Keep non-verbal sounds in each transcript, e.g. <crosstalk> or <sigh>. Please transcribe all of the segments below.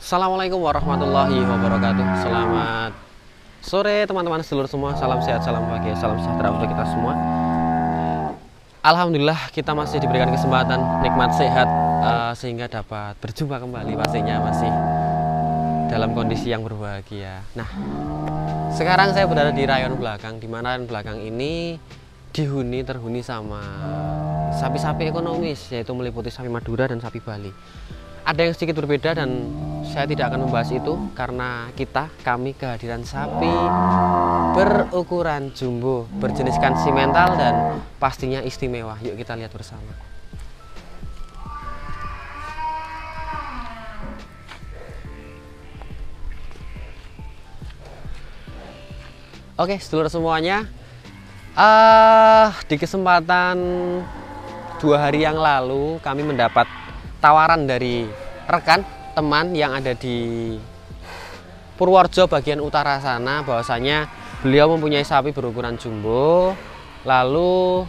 Assalamualaikum warahmatullahi wabarakatuh. Selamat sore teman-teman seluruh semua. Salam sehat, salam bahagia, salam sejahtera untuk kita semua. Alhamdulillah kita masih diberikan kesempatan nikmat sehat uh, Sehingga dapat berjumpa kembali pastinya masih dalam kondisi yang berbahagia. Nah sekarang saya berada di rayon belakang di mana rayon belakang ini dihuni terhuni sama sapi-sapi ekonomis yaitu meliputi sapi Madura dan sapi Bali ada yang sedikit berbeda dan saya tidak akan membahas itu karena kita kami kehadiran sapi berukuran jumbo berjeniskan simental dan pastinya istimewa. Yuk kita lihat bersama. Oke, seluruh semuanya, uh, di kesempatan dua hari yang lalu kami mendapat tawaran dari rekan teman yang ada di Purworejo bagian utara sana bahwasanya beliau mempunyai sapi berukuran jumbo. Lalu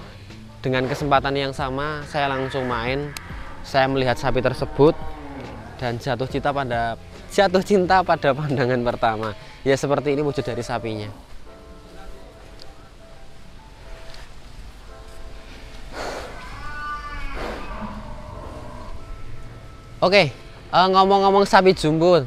dengan kesempatan yang sama saya langsung main saya melihat sapi tersebut dan jatuh cinta pada jatuh cinta pada <laughs> pandangan pertama. Ya seperti ini wujud dari sapinya Oke, uh, ngomong-ngomong sapi jumbo,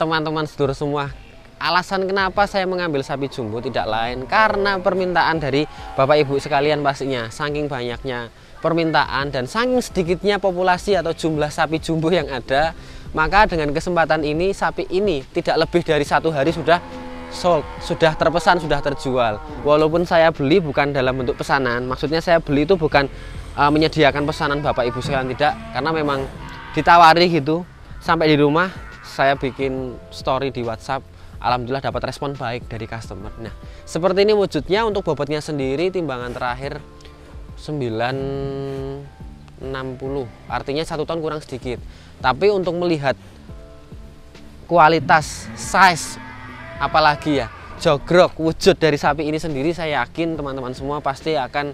teman-teman sedulur semua, alasan kenapa saya mengambil sapi jumbo tidak lain karena permintaan dari Bapak Ibu sekalian pastinya, saking banyaknya permintaan dan saking sedikitnya populasi atau jumlah sapi jumbo yang ada, maka dengan kesempatan ini sapi ini tidak lebih dari satu hari sudah sold, sudah terpesan, sudah terjual. Walaupun saya beli bukan dalam bentuk pesanan, maksudnya saya beli itu bukan uh, menyediakan pesanan Bapak Ibu sekalian tidak, karena memang ditawari gitu. Sampai di rumah saya bikin story di WhatsApp. Alhamdulillah dapat respon baik dari customer. Nah seperti ini wujudnya untuk bobotnya sendiri timbangan terakhir 960 artinya satu ton kurang sedikit. Tapi untuk melihat kualitas size apalagi ya jogrok wujud dari sapi ini sendiri saya yakin teman-teman semua pasti akan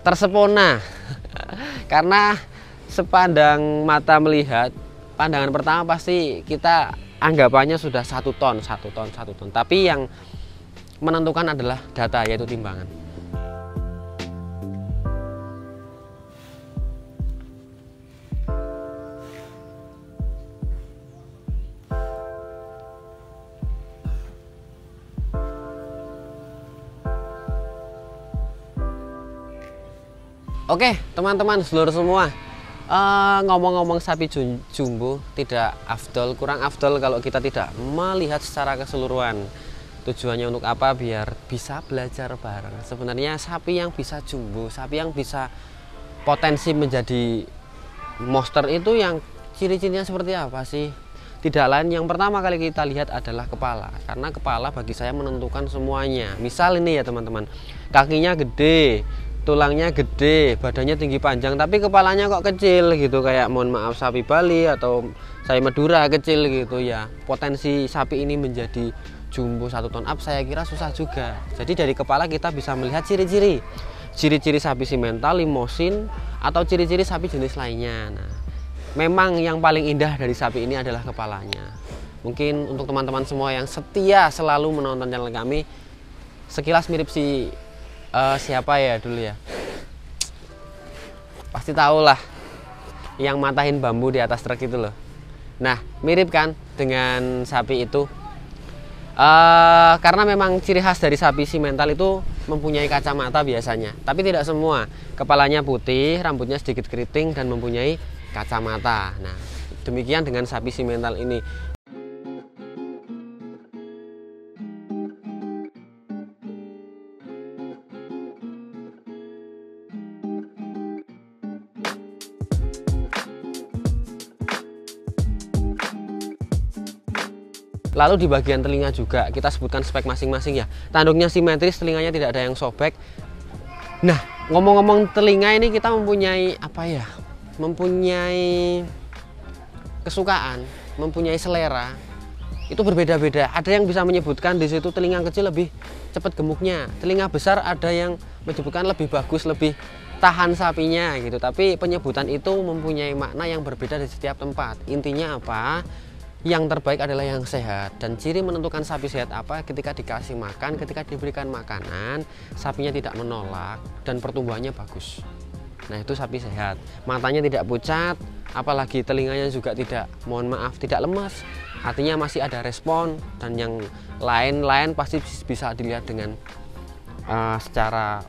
tersepona. <laughs> Karena sepandang mata melihat pandangan pertama pasti kita anggapannya sudah satu ton satu ton satu ton. Tapi yang menentukan adalah data yaitu timbangan. Oke teman-teman seluruh semua ngomong ngomong-ngomong sapi jumbo tidak afdol. Kurang afdol kalau kita tidak melihat secara keseluruhan tujuannya untuk apa biar bisa belajar bareng. Sebenarnya sapi yang bisa jumbo sapi yang bisa potensi menjadi monster itu yang ciri-cirinya seperti apa sih? Tidak lain yang pertama kali kita lihat adalah kepala. Karena kepala bagi saya menentukan semuanya. Misal ini ya teman-teman. Kakinya gede tulangnya gede, badannya tinggi panjang, tapi kepalanya kok kecil gitu kayak mohon maaf sapi Bali atau sapi Madura kecil gitu ya. Potensi sapi ini menjadi jumbo satu ton up saya kira susah juga. Jadi dari kepala kita bisa melihat ciri-ciri, ciri-ciri sapi simental, limosin atau ciri-ciri sapi jenis lainnya. Nah, memang yang paling indah dari sapi ini adalah kepalanya. Mungkin untuk teman-teman semua yang setia selalu menonton channel kami, sekilas mirip si uh, siapa ya dulu ya? Pasti tahu lah yang matahin bambu di atas truk itu loh. Nah mirip kan dengan sapi itu? Uh, karena memang ciri khas dari sapi simental itu mempunyai kacamata biasanya tapi tidak semua. Kepalanya putih rambutnya sedikit keriting dan mempunyai kacamata. Nah demikian dengan sapi simental ini Lalu di bagian telinga juga kita sebutkan spek masing-masing ya. Tanduknya simetris, telinganya tidak ada yang sobek. Nah, ngomong-ngomong telinga ini kita mempunyai apa ya? Mempunyai kesukaan, mempunyai selera. Itu berbeda-beda. Ada yang bisa menyebutkan di situ telinga kecil lebih cepat gemuknya. Telinga besar ada yang menyebutkan lebih bagus, lebih tahan sapinya gitu. Tapi penyebutan itu mempunyai makna yang berbeda di setiap tempat. Intinya apa? Yang terbaik adalah yang sehat. Dan ciri menentukan sapi sehat apa? Ketika dikasih makan ketika diberikan makanan sapinya tidak menolak dan pertumbuhannya bagus. Nah itu sapi sehat. Matanya tidak pucat apalagi telinganya juga tidak mohon maaf tidak lemas. Artinya masih ada respon dan yang lain-lain pasti bisa dilihat dengan uh, secara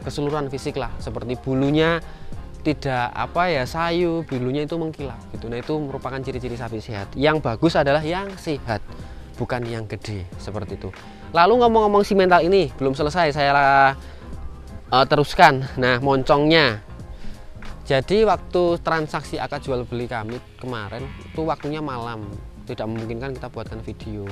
keseluruhan fisik lah. Seperti bulunya tidak apa ya sayu bulunya itu mengkilap gitu. Nah itu merupakan ciri-ciri sapi sehat. Yang bagus adalah yang sehat bukan yang gede seperti itu. Lalu ngomong-ngomong si mental ini belum selesai saya uh, teruskan. Nah moncongnya. Jadi waktu transaksi akad jual beli kami kemarin itu waktunya malam. Tidak memungkinkan kita buatkan video.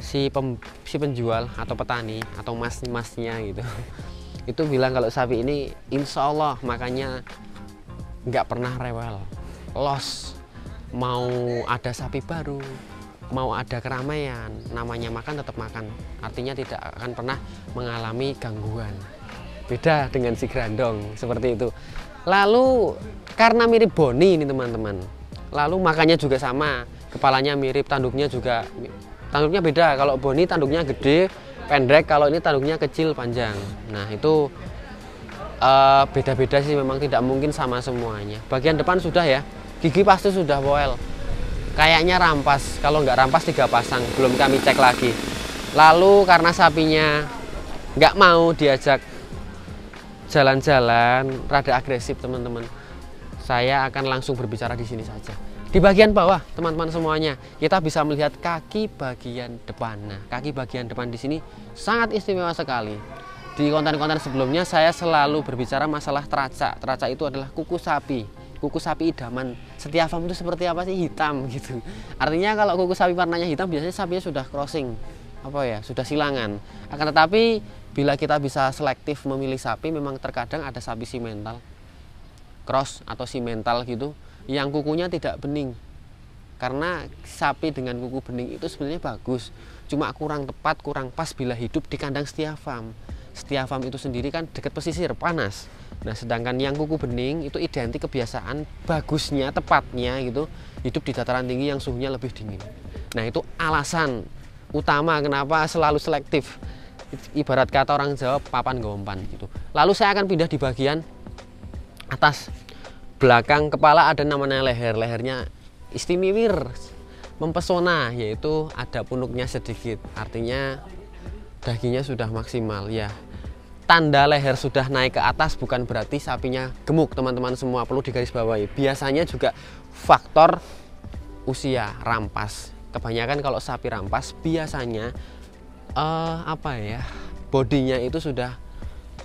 Si pem, si penjual atau petani atau mas-masnya gitu. <laughs> Itu bilang kalau sapi ini insya Allah makanya nggak pernah rewel. Los mau ada sapi baru mau ada keramaian namanya makan tetap makan. Artinya tidak akan pernah mengalami gangguan. Beda dengan si grandong seperti itu. Lalu karena mirip boni ini teman-teman. Lalu makannya juga sama kepalanya mirip tanduknya juga tanduknya beda. Kalau boni tanduknya gede pendek kalau ini tanduknya kecil panjang. Nah itu beda-beda uh, sih memang tidak mungkin sama semuanya. Bagian depan sudah ya gigi pasti sudah boel kayaknya rampas kalau nggak rampas tiga pasang belum kami cek lagi. Lalu karena sapinya nggak mau diajak jalan-jalan rada agresif teman-teman saya akan langsung berbicara di sini saja. Di bagian bawah teman-teman semuanya kita bisa melihat kaki bagian depan. Nah kaki bagian depan di sini sangat istimewa sekali di konten-konten sebelumnya saya selalu berbicara masalah teraca. Teraca itu adalah kuku sapi. Kuku sapi idaman setiap farm itu seperti apa sih? Hitam gitu. Artinya kalau kuku sapi warnanya hitam biasanya sapinya sudah crossing. Apa ya? Sudah silangan. Akan tetapi bila kita bisa selektif memilih sapi memang terkadang ada sapi simental cross atau simental gitu yang kukunya tidak bening karena sapi dengan kuku bening itu sebenarnya bagus cuma kurang tepat kurang pas bila hidup di kandang setiap farm setiap farm itu sendiri kan dekat pesisir panas. Nah sedangkan yang kuku bening itu identik kebiasaan bagusnya tepatnya gitu hidup di dataran tinggi yang suhunya lebih dingin. Nah itu alasan utama kenapa selalu selektif. Ibarat kata orang Jawa papan gompan gitu. Lalu saya akan pindah di bagian atas. Belakang kepala ada namanya leher. Lehernya istimewir mempesona yaitu ada punuknya sedikit. Artinya dagingnya sudah maksimal ya. Tanda leher sudah naik ke atas bukan berarti sapinya gemuk teman-teman semua. Perlu digarisbawahi. Biasanya juga faktor usia rampas. Kebanyakan kalau sapi rampas biasanya uh, apa ya bodinya itu sudah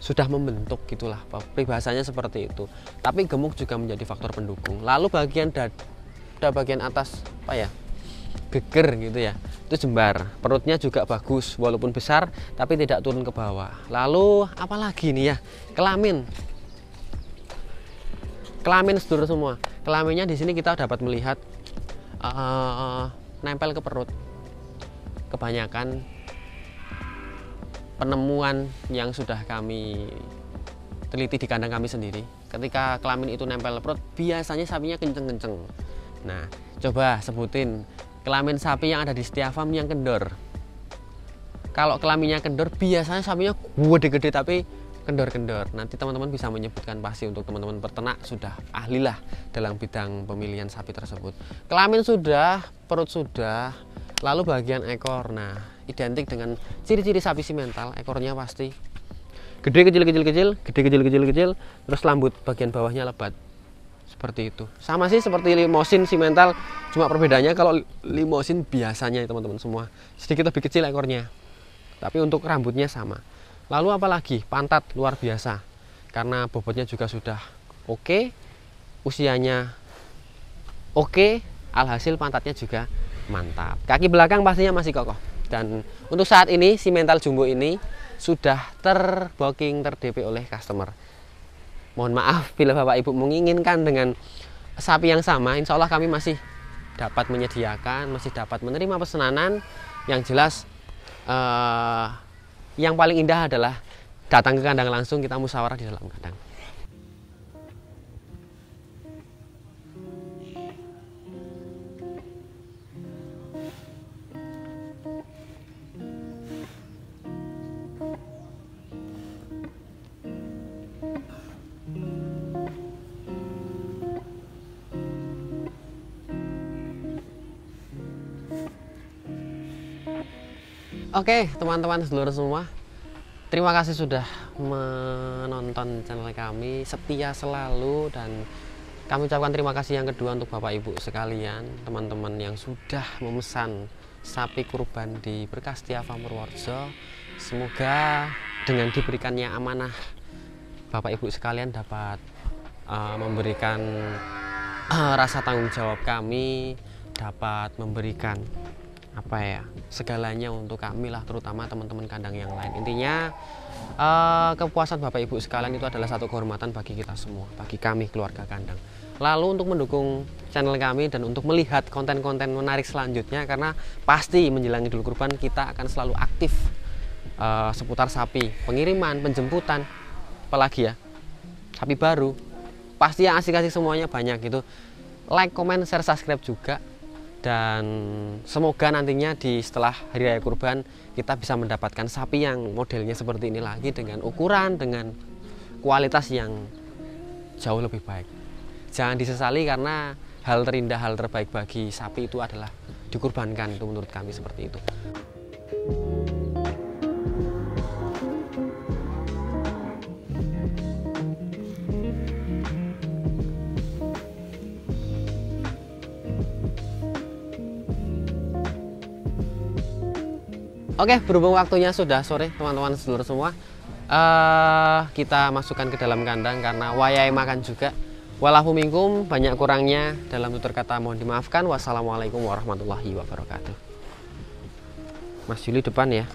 sudah membentuk gitulah. Peribahasanya seperti itu. Tapi gemuk juga menjadi faktor pendukung. Lalu bagian dada bagian atas apa ya geger gitu ya. Itu jembar. Perutnya juga bagus walaupun besar tapi tidak turun ke bawah. Lalu apalagi nih ya? Kelamin. Kelamin sedulur semua. Kelaminnya di sini kita dapat melihat uh, nempel ke perut. Kebanyakan penemuan yang sudah kami teliti di kandang kami sendiri. Ketika kelamin itu nempel perut biasanya sapinya kenceng-kenceng. Nah coba sebutin kelamin sapi yang ada di setiap farm yang kendor. Kalau kelaminnya kendor biasanya sapinya gede-gede tapi kendor-kendor. Nanti teman-teman bisa menyebutkan pasti untuk teman-teman peternak sudah ahlilah dalam bidang pemilihan sapi tersebut. Kelamin sudah perut sudah lalu bagian ekor. Nah identik dengan ciri-ciri sapi simental ekornya pasti gede kecil kecil kecil gede kecil kecil kecil terus lambut bagian bawahnya lebat seperti itu. Sama sih seperti limosin simental cuma perbedaannya kalau limosin biasanya teman-teman semua. Sedikit lebih kecil ekornya tapi untuk rambutnya sama. Lalu apalagi pantat luar biasa. Karena bobotnya juga sudah oke okay, usianya oke okay, alhasil pantatnya juga mantap. Kaki belakang pastinya masih kokoh. Dan untuk saat ini si mental jumbo ini sudah terbooking ter DP oleh customer mohon maaf bila Bapak Ibu menginginkan dengan sapi yang sama, insya Allah kami masih dapat menyediakan, masih dapat menerima pesanan. Yang jelas eh, yang paling indah adalah datang ke kandang langsung kita musyawarah di dalam kandang. Oke, teman-teman seluruh semua. Terima kasih sudah menonton channel kami, setia selalu dan kami ucapkan terima kasih yang kedua untuk Bapak Ibu sekalian, teman-teman yang sudah memesan sapi kurban di Berkas Tiafa Purworejo. Semoga dengan diberikannya amanah Bapak Ibu sekalian dapat uh, memberikan uh, rasa tanggung jawab kami, dapat memberikan apa ya? Segalanya untuk kami lah terutama teman-teman kandang yang lain. Intinya uh, kepuasan bapak ibu sekalian itu adalah satu kehormatan bagi kita semua bagi kami keluarga kandang. Lalu untuk mendukung channel kami dan untuk melihat konten-konten menarik selanjutnya karena pasti menjelang idul kurban kita akan selalu aktif uh, seputar sapi. Pengiriman penjemputan apalagi ya? Sapi baru. Pasti yang asik-asik semuanya banyak gitu. Like comment share subscribe juga dan semoga nantinya di setelah hari raya kurban kita bisa mendapatkan sapi yang modelnya seperti ini lagi dengan ukuran dengan kualitas yang jauh lebih baik. Jangan disesali karena hal terindah hal terbaik bagi sapi itu adalah dikurbankan itu menurut kami seperti itu Oke, berhubung waktunya sudah sore, teman-teman seluruh semua, uh, kita masukkan ke dalam kandang karena wayai makan juga. Minkum, banyak kurangnya dalam tutur kata mohon dimaafkan. Wassalamualaikum warahmatullahi wabarakatuh. Mas Juli depan ya.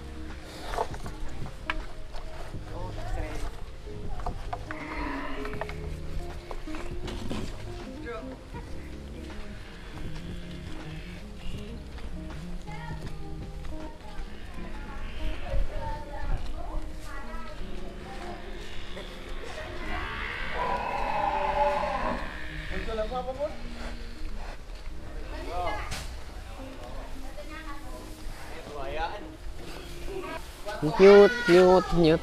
Нет, нет, нет.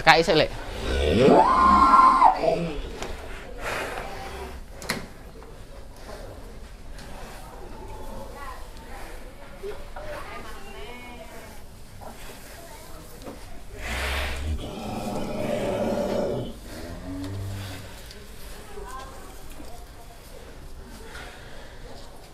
Kakak sẽ ulit.